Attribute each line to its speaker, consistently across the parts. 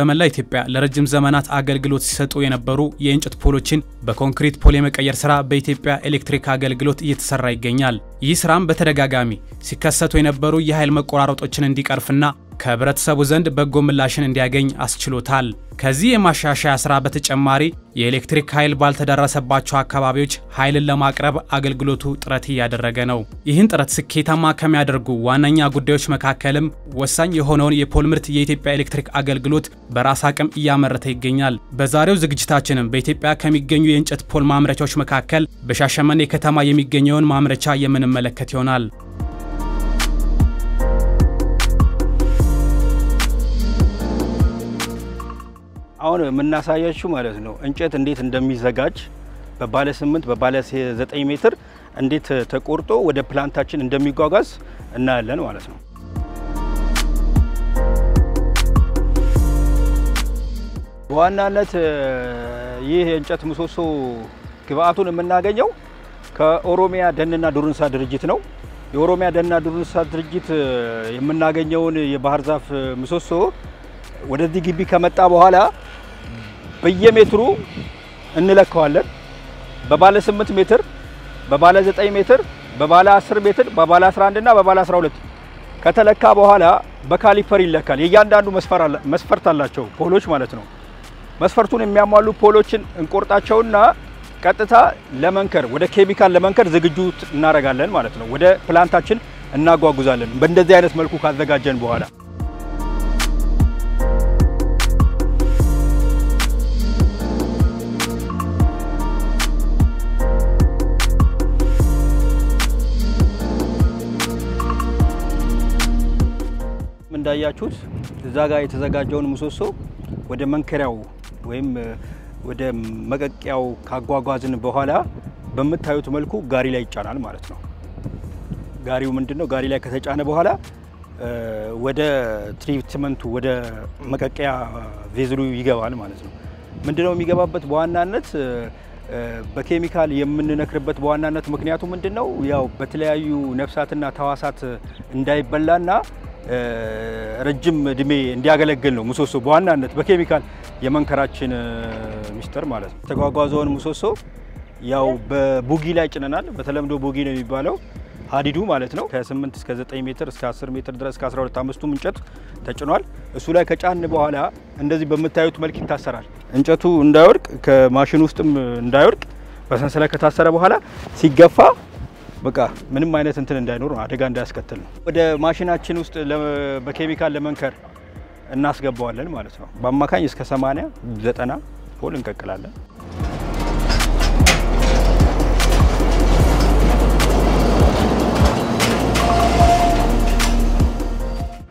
Speaker 1: በመላ ኢትዮጵያ ለረጅም ዘመናት አገልግሎት ሲሰጡ የነበሩ የእንጨት ፖሎችን በኮንክሪት ፖል የመቀየር ስራ በኢትዮጵያ ኤሌክትሪክ አገልግሎት እየተሰራ ይገኛል። ይህ ስራም በተደጋጋሚ ሲከሰቱ የነበሩ የኃይል መቆራረጦችን እንዲቀርፍና ከህብረተሰቡ ዘንድ በጎ ምላሽን እንዲያገኝ አስችሎታል። ከዚህ የማሻሻያ ስራ በተጨማሪ የኤሌክትሪክ ኃይል ባልተዳረሰባቸው አካባቢዎች ኃይልን ለማቅረብ አገልግሎቱ ጥረት እያደረገ ነው። ይህን ጥረት ስኬታማ ከሚያደርጉ ዋነኛ ጉዳዮች መካከልም ወሳኝ የሆነውን የፖል ምርት የኢትዮጵያ ኤሌክትሪክ አገልግሎት በራስ አቅም እያመረተ ይገኛል። በዛሬው ዝግጅታችንም በኢትዮጵያ ከሚገኙ የእንጨት ፖል ማምረቻዎች መካከል በሻሸመኔ ከተማ የሚገኘውን ማምረቻ የምንመለከት ይሆናል።
Speaker 2: አሁን የምናሳያችሁ ማለት ነው እንጨት እንዴት እንደሚዘጋጅ በባለ 8 በባለ 9 ሜትር እንዴት ተቆርጦ ወደ ፕላንታችን እንደሚጓጓዝ እናያለን ማለት ነው። በዋናነት ይህ የእንጨት ምሰሶ ግብአቱን የምናገኘው ከኦሮሚያ ደንና ዱር እንስሳት ድርጅት ነው። የኦሮሚያ ደንና ዱር እንስሳት ድርጅት የምናገኘውን የባህር ዛፍ ምሰሶ ወደዚህ ግቢ ከመጣ በኋላ በየሜትሩ እንለካዋለን። በባለ 8 ሜትር፣ በባለ 9 ሜትር፣ በባለ 10 ሜትር፣ በባለ 11 እና በባለ 12 ከተለካ በኋላ በ caliper ይለካል። የእያንዳንዱ መስፈርት አላቸው pole ኦች ማለት ነው። መስፈርቱን የሚያሟሉ pole ኦችን እንቆርጣቸውና ቀጥታ ለመንከር ወደ ኬሚካል ለመንከር ዝግጁ እናደርጋለን ማለት ነው። ወደ plant ኣችን እናጓጉዛለን። በእንደዚህ አይነት መልኩ ካዘጋጀን በኋላ እንዳያችሁት እዛ ጋር የተዘጋጀውን ምሰሶ ወደ መንከሪያው ወይም ወደ መቀቂያው ካጓጓዝን በኋላ በምታዩት መልኩ ጋሪ ላይ ይጫናል ማለት ነው። ጋሪው ምንድን? ጋሪ ላይ ከተጫነ በኋላ ወደ ትሪትመንቱ ወደ መቀቂያ ቬዝሉ ይገባል ማለት ነው። ምንድነው የሚገባበት በዋናነት በኬሚካል የምንነክርበት በዋናነት ምክንያቱ ምንድን? ያው በተለያዩ ነፍሳትና ተዋሳት እንዳይበላና ረጅም እድሜ እንዲያገለግል ነው። ምሰሶ በዋናነት በኬሚካል የመንከራችን ሚስጥር ማለት ነው። የተጓጓዘውን ምሰሶ ያው በቡጊ ላይ ጭነናል። በተለምዶ ቡጊ ነው የሚባለው ሀዲዱ ማለት ነው። ከ8 እስከ 9 ሜትር እስከ 10 ሜትር ድረስ እስከ 12 አምስቱም እንጨት ተጭኗል። እሱ ላይ ከጫን በኋላ እንደዚህ በምታዩት መልክ ይታሰራል። እንጨቱ እንዳይወድቅ ከማሽን ውስጥም እንዳይወድቅ በሰንሰለት ከታሰረ በኋላ ሲገፋ በቃ ምንም አይነት እንትን እንዳይኖር አደጋ እንዳያስከትል ነው። ወደ ማሽናችን ውስጥ በኬሚካል ለመንከር እናስገባዋለን ማለት ነው። በአማካኝ እስከ 80 90 ፖል እንቀቅላለን።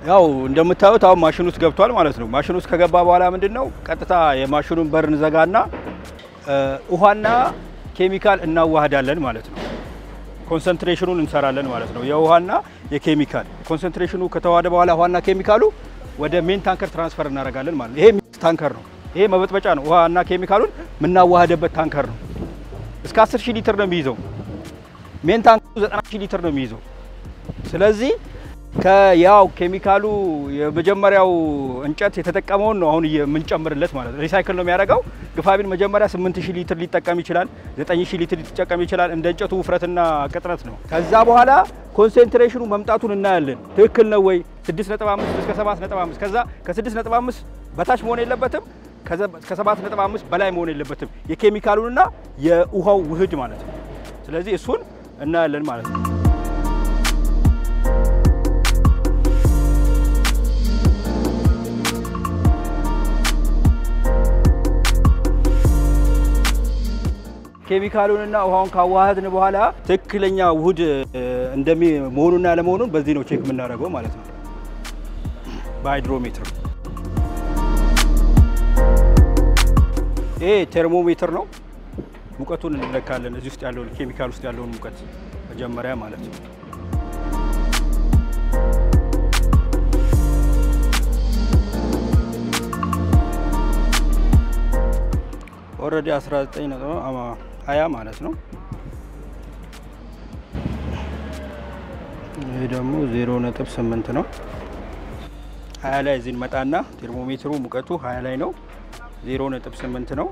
Speaker 2: ያው እንደምታዩት አሁን ማሽን ውስጥ ገብቷል ማለት ነው። ማሽን ውስጥ ከገባ በኋላ ምንድን ነው ቀጥታ የማሽኑን በር እንዘጋና ውሃና ኬሚካል እናዋህዳለን ማለት ነው። concentration ኡን እንሰራለን ማለት ነው። የውሃና የኬሚካል concentration ኑ ከተዋሃደ በኋላ ውሃና ኬሚካሉ ወደ main tanker transfer እናደርጋለን ማለት ነው። ይሄ tanker ነው። ይሄ መበጥበጫ ነው። ውሃና ኬሚካሉን የምናዋህድበት tanker ነው። እስከ 10 ሺህ ሊትር ነው የሚይዘው። main tanker ኡ 90 ሺህ ሊትር ነው የሚይዘው። ስለዚህ ከያው ኬሚካሉ የመጀመሪያው እንጨት የተጠቀመውን ነው አሁን የምንጨምርለት ማለት ነው። recycle ነው የሚያደርገው። ግፋቢል መጀመሪያ 8000 ሊትር ሊጠቀም ይችላል፣ 9000 ሊትር ሊጠቀም ይችላል። እንደ እንጨቱ ውፍረትና ቅጥነት ነው። ከዛ በኋላ concentration ኑ መምጣቱን እናያለን። ትክክል ነው ወይ 6.5 እስከ 7.5 ከዛ ከ6.5 በታች መሆን የለበትም ከ7.5 በላይ መሆን የለበትም። የኬሚካሉንና የውሃው ውህድ ማለት ነው። ስለዚህ እሱን እናያለን ማለት ነው። ኬሚካሉንና ውሃውን ካዋሃድን በኋላ ትክክለኛ ውህድ እንደሚ መሆኑና ለመሆኑን በዚህ ነው check የምናደርገው ማለት ነው፣ በ hydrometer። ይሄ ቴርሞሜትር ነው። ሙቀቱን እንለካለን። እዚህ ውስጥ ያለውን ኬሚካል ውስጥ ያለውን ሙቀት መጀመሪያ ማለት ነው። already 19 ነጥብ ሀያ ማለት ነው። ይህ ደግሞ ዜሮ ነጥብ ስምንት ነው። ሀያ ላይ እዚህ እንመጣና ቴርሞሜትሩ ሙቀቱ ሀያ ላይ ነው። ዜሮ ነጥብ ስምንት ነው።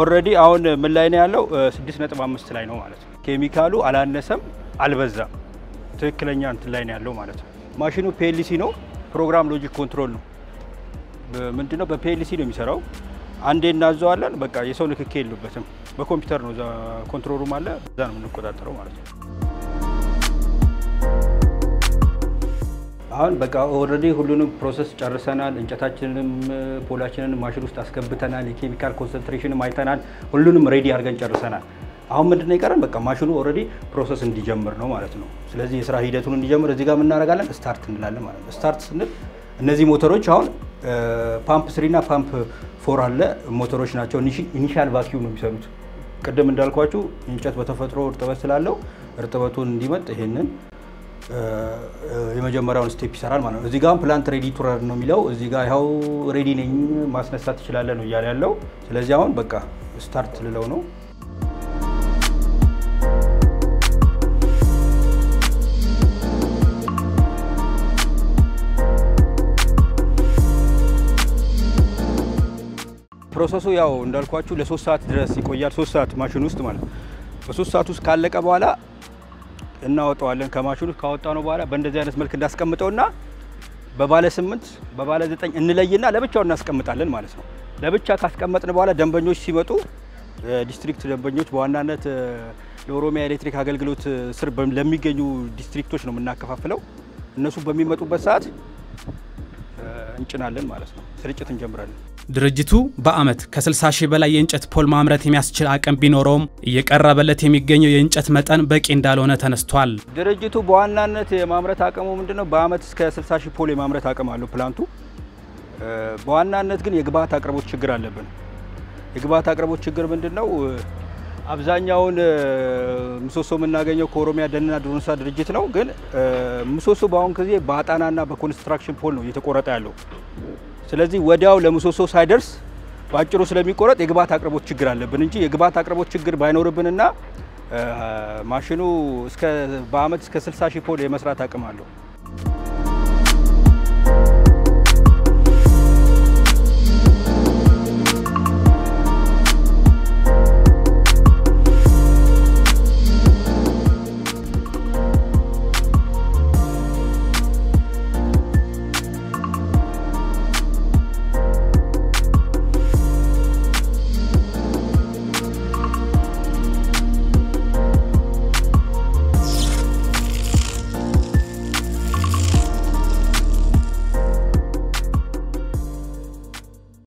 Speaker 2: already አሁን ምን ላይ ነው ያለው? ስድስት ነጥብ አምስት ላይ ነው ማለት ነው። ኬሚካሉ አላነሰም አልበዛም፣ ትክክለኛ እንትን ላይ ነው ያለው ማለት ነው። ማሽኑ PLC ነው፣ program logic control ነው። ምንድነው? በ PLC ነው የሚሰራው። አንዴ እናዘዋለን፣ በቃ የሰው ንክኪ የለበትም። በኮምፒውተር ነው፣ control room አለ፣ እዛ ነው የምንቆጣጠረው ማለት ነው። አሁን በቃ already ሁሉንም process ጨርሰናል። እንጨታችንንም pole ኣችንን ማሽን ውስጥ አስገብተናል። የኬሚካል concentration ም አይተናል። ሁሉንም ready አድርገን ጨርሰናል። አሁን ምንድነው የቀረን? በቃ ማሽኑ already process እንዲጀምር ነው ማለት ነው። ስለዚህ የስራ ሂደቱን እንዲጀምር እዚህ ጋር የምናደርጋለን start እንላለን ማለት ነው። start ስንል እነዚህ ሞተሮች አሁን pump three እና pump four አለ ሞተሮች ናቸው። initial vacuum ነው የሚሰሩት። ቅድም እንዳልኳችሁ እንጨት በተፈጥሮ እርጥበት ስላለው እርጥበቱን እንዲመጥ ይሄንን የመጀመሪያውን step ይሰራል ማለት ነው። እዚህ ጋር plant ready to run ነው የሚለው። እዚህ ጋር ይኸው ready ነኝ ማስነሳት ትችላለህ ነው እያለ ያለው። ስለዚህ አሁን በቃ start ልለው ነው። process ኡ ያው እንዳልኳችሁ ለሶስት ሰዓት ድረስ ይቆያል። ሶስት ሰዓት ማሽን ውስጥ ማለት ነው። በሶስት ሰዓት ውስጥ ካለቀ በኋላ እናወጣዋለን ከማሽኑ ካወጣነው በኋላ በእንደዚህ አይነት መልክ እንዳስቀምጠውና በባለ ስምንት በባለ ዘጠኝ እንለይና ለብቻው እናስቀምጣለን ማለት ነው። ለብቻ ካስቀመጥን በኋላ ደንበኞች ሲመጡ district ደንበኞች በዋናነት የኦሮሚያ ኤሌክትሪክ አገልግሎት ስር ለሚገኙ district ኦች ነው የምናከፋፍለው። እነሱ በሚመጡበት ሰዓት እንጭናለን ማለት ነው። ስርጭት እንጀምራለን።
Speaker 1: ድርጅቱ በዓመት ከ60 ሺህ በላይ የእንጨት pole ማምረት የሚያስችል አቅም ቢኖረውም እየቀረበለት የሚገኘው የእንጨት መጠን በቂ እንዳልሆነ ተነስቷል።
Speaker 2: ድርጅቱ በዋናነት የማምረት አቅሙ ምንድነው? በዓመት እስከ 60 ሺህ pole የማምረት አቅም አለው plant ኡ። በዋናነት ግን የግብአት አቅርቦት ችግር አለብን። የግብአት አቅርቦት ችግር ምንድነው? አብዛኛውን ምሰሶ የምናገኘው ከኦሮሚያ ደንና ዱር እንስሳት ድርጅት ነው። ግን ምሰሶ በአሁን ጊዜ በአጣናና በኮንስትራክሽን ፖል ነው እየተቆረጠ ያለው። ስለዚህ ወዲያው ለምሰሶ ሳይደርስ በአጭሩ ስለሚቆረጥ የግብአት አቅርቦት ችግር አለብን እንጂ የግብአት አቅርቦት ችግር ባይኖርብንና ማሽኑ በዓመት እስከ 60 ሺህ ፖል የመስራት አቅም አለው።